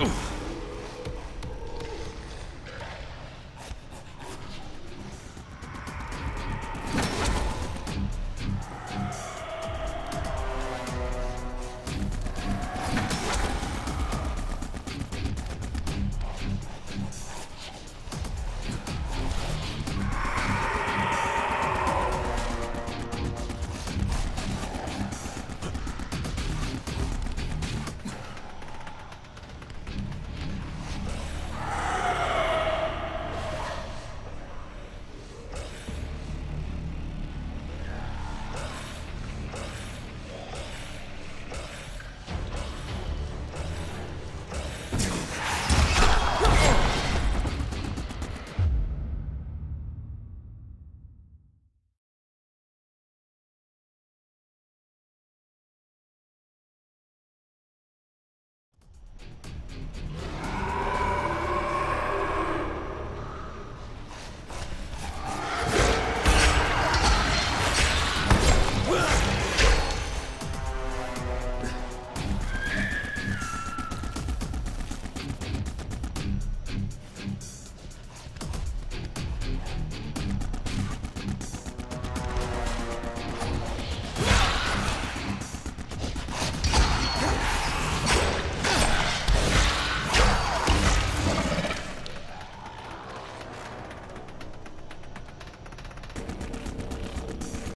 Oof.